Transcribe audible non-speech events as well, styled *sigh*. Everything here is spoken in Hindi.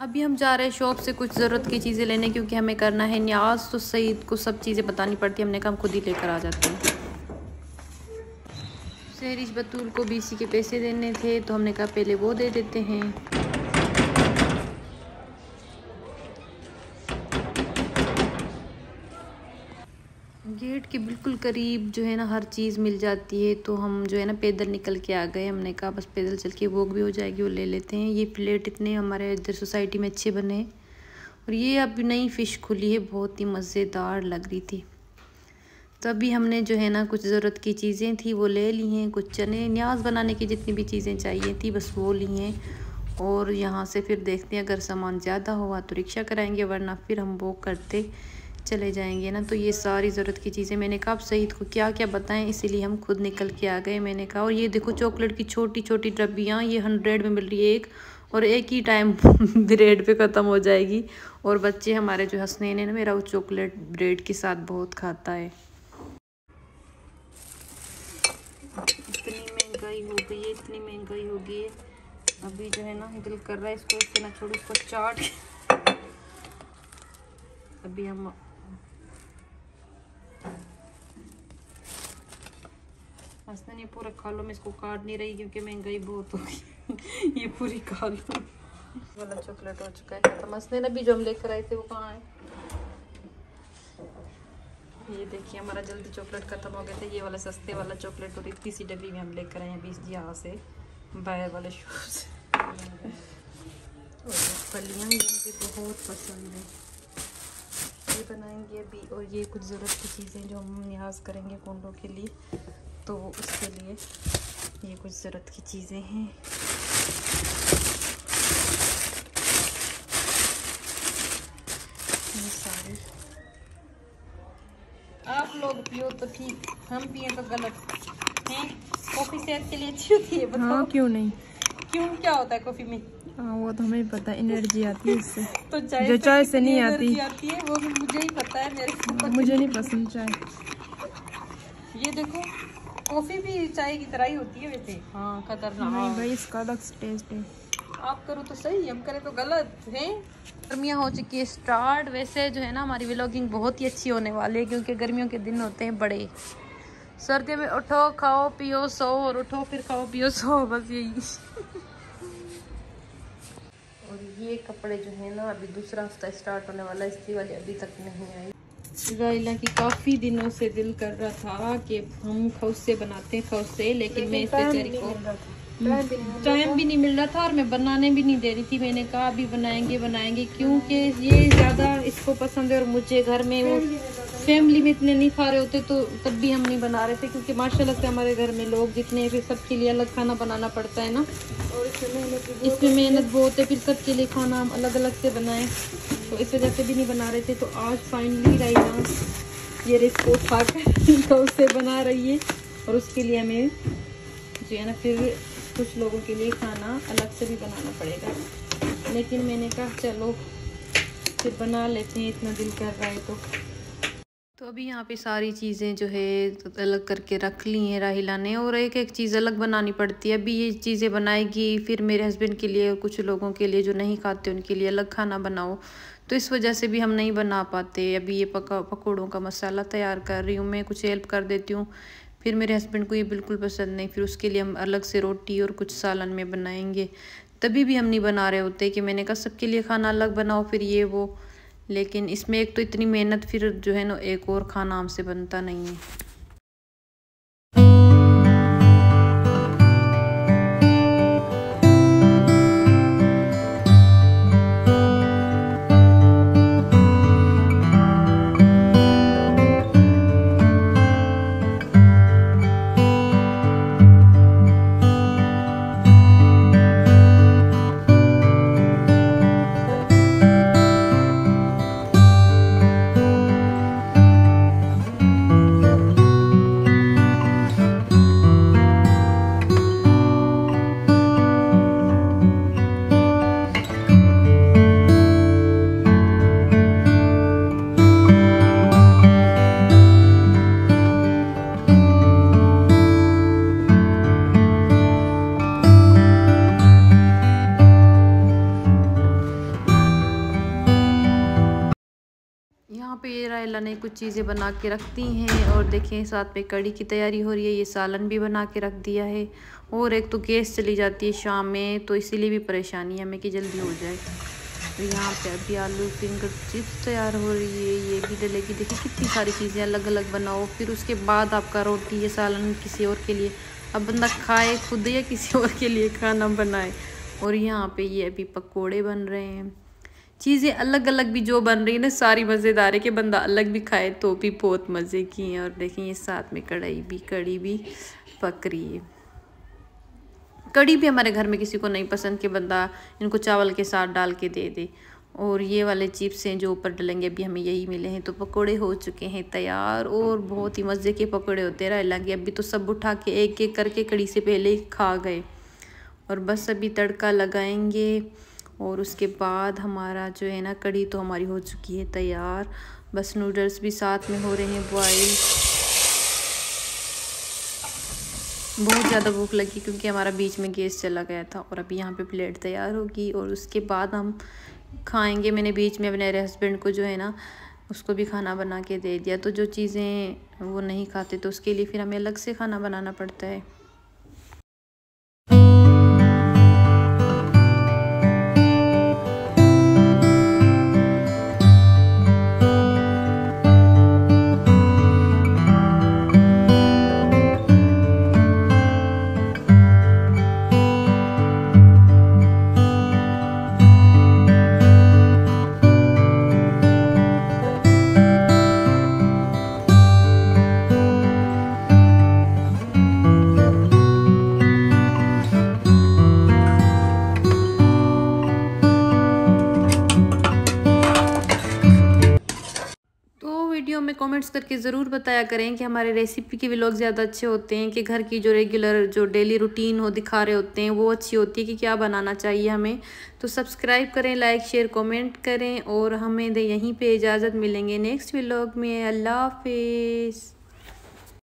अभी हम जा रहे हैं शॉप से कुछ ज़रूरत की चीज़ें लेने क्योंकि हमें करना है न्याज तो सईद को सब चीज़ें बतानी पड़ती हमने कहा हम खुद ही लेकर आ जाते हैं। सहरिश बतूल को बीसी के पैसे देने थे तो हमने कहा पहले वो दे देते हैं। गेट के बिल्कुल करीब जो है ना हर चीज़ मिल जाती है तो हम जो है ना पैदल निकल के आ गए। हमने कहा, बस पैदल चल के वो भी हो जाएगी, वो ले लेते हैं। ये प्लेट इतने हमारे इधर सोसाइटी में अच्छे बने और ये अब नई फ़िश खुली है, बहुत ही मज़ेदार लग रही थी। तो अभी हमने जो है ना कुछ ज़रूरत की चीज़ें थी, वो ले ली हैं, कुछ चने, न्याज बनाने की जितनी भी चीज़ें चाहिए थी, बस वो ली हैं और यहाँ से फिर देखते हैं, अगर सामान ज़्यादा हुआ तो रिक्शा कराएँगे, वरना फिर हम वो करते चले जाएँगे ना तो ये सारी ज़रूरत की चीज़ें मैंने कहा आप सईद को क्या क्या बताएँ? इसीलिए हम खुद निकल के आ गए मैंने कहा, और ये देखो चॉकलेट की छोटी छोटी डब्बियाँ, ये हंड्रेड में मिल रही है एक, और एक ही टाइम *laughs* ब्रेड पे ख़त्म हो जाएगी, और बच्चे हमारे जो हंसने ना मेरा वो चॉकलेट ब्रेड के साथ बहुत खाता है। इतनी महँगाई हो गई है, इतनी महँगाई हो गई है। अभी जो है ना, दिल कर रहा है इसको, इससे ना छोड़ो, इसको चाट। अभी हम हंसने ये पूरा खा लो, मैं इसको काट नहीं रही क्योंकि महँगाई बहुत होगी ये पूरी खा लो। वाला चॉकलेट हो चुका है। खत्म हंसने ना भी जो हम लेकर आए थे, वो कहाँ है? ये देखिए, हमारा जल्दी चॉकलेट खत्म हो गया था। ये वाला सस्ते वाला चॉकलेट और इतनी सी डब्बी में हम लेकर आए हैं बीस यहाँ से, बाहर वाले शूज़ और फलियाँ मुझे बहुत पसंद है। ये बनाएँगे अभी और ये कुछ ज़रूरत की चीज़ें जो हम न्याज करेंगे कुंडों के लिए। तो उसके लिए ये कुछ ज़रूरत की चीज़ें हैं। ये सारे। आप लोग पियो तो ठीक हम पिए तो गलत हैं। कॉफ़ी सेहत के लिए अच्छी होती है बताओ। हाँ क्यों नहीं? क्यों क्या होता है कॉफ़ी में? हाँ वो तो हमें पता है एनर्जी आती है इससे। *laughs* तो चाय जो चाय से नहीं आती। आती है वो मुझे ही पता है मेरे को मुझे नहीं पसंद चाय। ये देखो कॉफ़ी भी चाय की तरह ही होती है वैसे। हाँ खतरनाक। नहीं भाई इसका अलग टेस्ट है। आप करो तो सही हम करें तो गलत है? गर्मियाँ हो चुकी है स्टार्ट वैसे जो है ना हमारी व्लॉगिंग बहुत ही अच्छी होने वाली है क्योंकि गर्मियों के दिन होते हैं बड़े। सर्दियों में उठो खाओ पियो सो और उठो फिर खाओ पियो सो बस यही। और ये कपड़े जो है ना अभी दूसरा हफ़्ता स्टार्ट होने वाला है इसकी वाली अभी तक नहीं आई राइला की काफ़ी दिनों से दिल कर रहा था कि हम खौसे बनाते हैं खौसे लेकिन मैं इस बेचारी को टाइम भी नहीं मिल रहा था। और मैं बनाने भी नहीं दे रही थी। मैंने कहा अभी बनाएँगे बनाएँगे क्योंकि ये ज़्यादा इसको पसंद है और मुझे घर में वो फैमिली में इतने नहीं खा रहे होते तो तब भी हम नहीं बना रहे थे क्योंकि माशाल्लाह से हमारे घर में लोग जितने हैं फिर सबके लिए अलग खाना बनाना पड़ता है ना। इसमें मेहनत बहुत है। फिर सबके लिए खाना हम अलग अलग से बनाएँ। तो इस वजह से भी नहीं बना रहे थे। तो आज फाइनली राइना ये रिस्क उठा कर *laughs* तो उसे बना रही है। और उसके लिए हमें जो है ना, फिर कुछ लोगों के लिए खाना अलग से भी बनाना पड़ेगा। लेकिन मैंने कहा, चलो, फिर बना लेते हैं, इतना दिल कर रहा है तो। तो अभी यहाँ पे सारी चीज़ें जो है तो अलग करके रख ली हैं राहिला ने। और एक एक चीज़ अलग बनानी पड़ती है। अभी ये चीज़ें बनाएगी, फिर मेरे हस्बैंड के लिए और कुछ लोगों के लिए जो नहीं खाते, उनके लिए अलग खाना बनाओ। तो इस वजह से भी हम नहीं बना पाते। अभी ये पका, पकौड़ों का मसाला तैयार कर रही हूँ, मैं कुछ हेल्प कर देती हूँ। फिर मेरे हस्बैंड को ये बिल्कुल पसंद नहीं, फिर उसके लिए हम अलग से रोटी और कुछ सालन में बनाएँगे। तभी भी हम नहीं बना रहे होते कि मैंने कहा, सबके लिए खाना अलग बनाओ फिर ये, वो। लेकिन इसमें एक तो इतनी मेहनत फिर जो है ना, एक और खाना हमसे बनता नहीं है। ये रायला ने कुछ चीज़ें बना के रख दी हैं और देखें, साथ में कड़ी की तैयारी हो रही है, ये सालन भी बना के रख दिया है। और एक तो गैस चली जाती है शाम में तो इसीलिए भी परेशानी हमें कि जल्दी हो जाए। तो यहाँ पे अभी आलू फिंगर चिप्स तैयार हो रही है, ये भी डलेगी। देखिए कितनी सारी चीज़ें अलग अलग बनाओ, फिर उसके बाद आपका रोटी या सालन किसी और के लिए। अब बंदा खाए खुद या किसी और के लिए खाना बनाए। और यहाँ पे ये अभी पकोड़े बन रहे हैं। चीज़ें अलग अलग भी जो बन रही है ना, सारी मज़ेदार है कि बंदा अलग भी खाए तो भी बहुत मज़े की हैं और देखें ये साथ में कढ़ाई भी कड़ी भी पक रही है। कड़ी भी हमारे घर में किसी को नहीं पसंद कि बंदा इनको चावल के साथ डाल के दे दे। और ये वाले चिप्स हैं जो ऊपर डलेंगे, अभी हमें यही मिले हैं तो पकोड़े हो चुके हैं तैयार और बहुत ही मज़े के पकोड़े होते रहे लगे, अभी तो सब उठा के एक एक करके कड़ी से पहले ही खा गए। और बस अभी तड़का लगाएँगे। और उसके बाद हमारा जो है ना कड़ी तो हमारी हो चुकी है तैयार। बस नूडल्स भी साथ में हो रहे हैं बॉयल बहुत ज़्यादा भूख लगी क्योंकि हमारा बीच में गैस चला गया था और अभी यहाँ पे प्लेट तैयार होगी और उसके बाद हम खाएँगे। मैंने बीच में अपने हस्बैंड को जो है ना, उसको भी खाना बना के दे दिया। तो जो चीज़ें वो नहीं खाते तो उसके लिए फिर हमें अलग से खाना बनाना पड़ता है। कमेंट्स करके ज़रूर बताया करें कि हमारे रेसिपी के व्लॉग ज़्यादा अच्छे होते हैं, कि घर की जो रेगुलर जो डेली रूटीन हो दिखा रहे होते हैं, वो अच्छी होती है कि क्या बनाना चाहिए हमें। तो सब्सक्राइब करें लाइक शेयर कमेंट करें और हमें दे यहीं पे इजाज़त मिलेंगे नेक्स्ट व्लॉग में। अल्लाह हाफिज़।